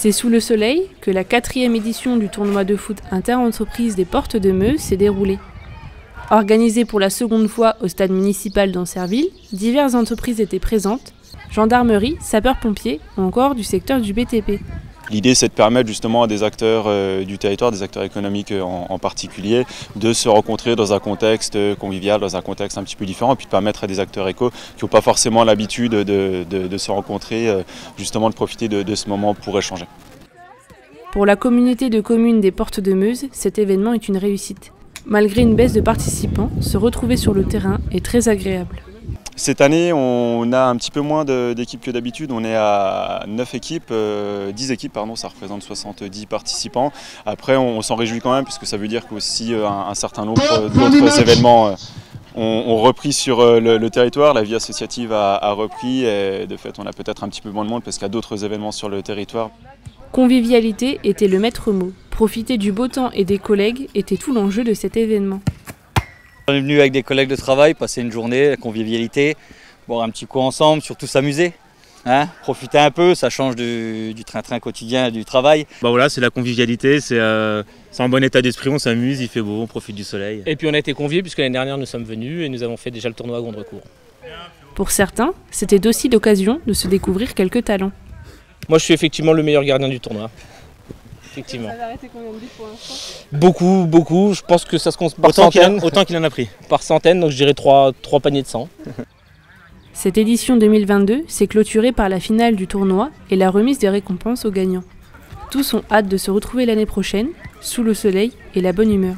C'est sous le soleil que la quatrième édition du tournoi de foot inter-entreprise des Portes de Meuse s'est déroulée. Organisé pour la seconde fois au stade municipal d'Ancerville, diverses entreprises étaient présentes, gendarmerie, sapeurs-pompiers ou encore du secteur du BTP. L'idée, c'est de permettre justement à des acteurs euh, du territoire, des acteurs économiques euh, en, particulier, de se rencontrer dans un contexte euh, convivial, dans un contexte un petit peu différent, et puis de permettre à des acteurs éco qui n'ont pas forcément l'habitude de, se rencontrer, justement de profiter de, de ce moment pour échanger. Pour la communauté de communes des Portes de Meuse, cet événement est une réussite. Malgré une baisse de participants, se retrouver sur le terrain est très agréable. Cette année, on a un petit peu moins d'équipes que d'habitude. On est à 9 équipes, 10 euh, équipes, pardon, ça représente 70 participants. Après, on, s'en réjouit quand même, puisque ça veut dire qu'aussi euh, un, un, certain nombre d'autres événements euh, ont, repris sur le, territoire. La vie associative a, repris et de fait, on a peut-être un petit peu moins de monde parce qu'il y a d'autres événements sur le territoire. Convivialité était le maître mot. Profiter du beau temps et des collègues était tout l'enjeu de cet événement. On est venu avec des collègues de travail, passer une journée, la convivialité, boire un petit coup ensemble, surtout s'amuser. Hein, profiter un peu, ça change du train-train quotidien du travail. Bah voilà, c'est la convivialité, euh, c'est un bon état d'esprit, on s'amuse, il fait beau, on profite du soleil. Et puis on a été conviés puisque l'année dernière nous sommes venus et nous avons fait déjà le tournoi à Gondrecourt. Pour certains, c'était aussi l'occasion de se découvrir quelques talents. Moi je suis effectivement le meilleur gardien du tournoi effectivement. Vous avez arrêté combien de buts pour l'instant Beaucoup, beaucoup. Je pense que ça se compte par autant centaines. autant qu'il en a pris. Par centaines, donc je dirais trois, trois paniers de sang. Cette édition 2022 s'est clôturée par la finale du tournoi et la remise des récompenses aux gagnants. Tous ont hâte de se retrouver l'année prochaine, sous le soleil et la bonne humeur.